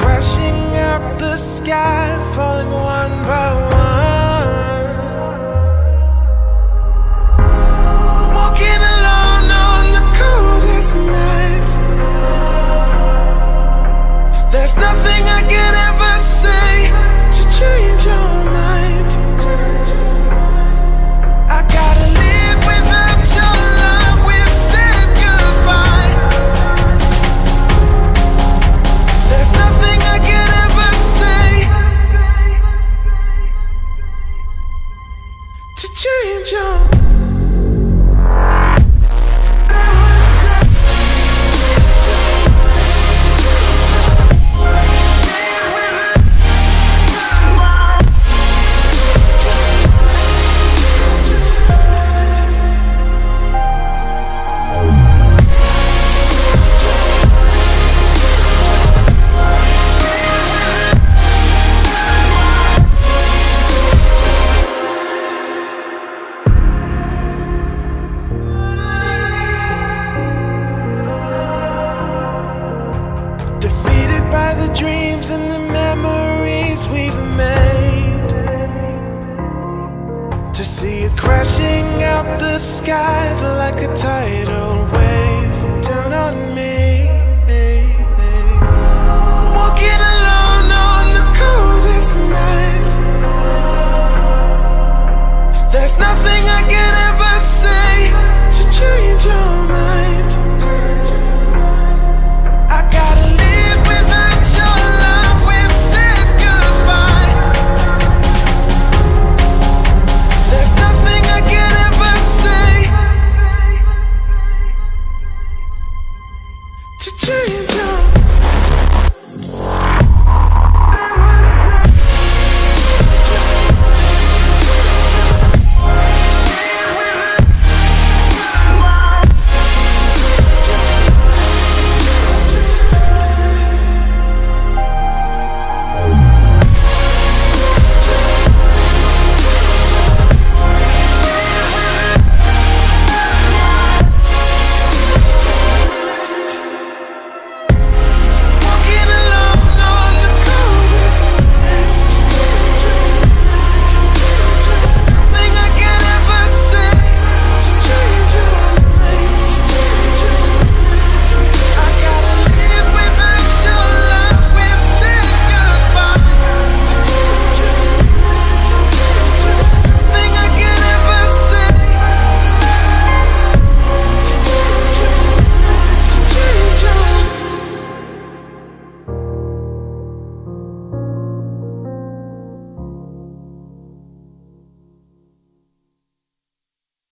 crashing out the sky, falling one by one. to change your by the dreams and the memories we've made. To see it crashing out the skies like a tidal wave.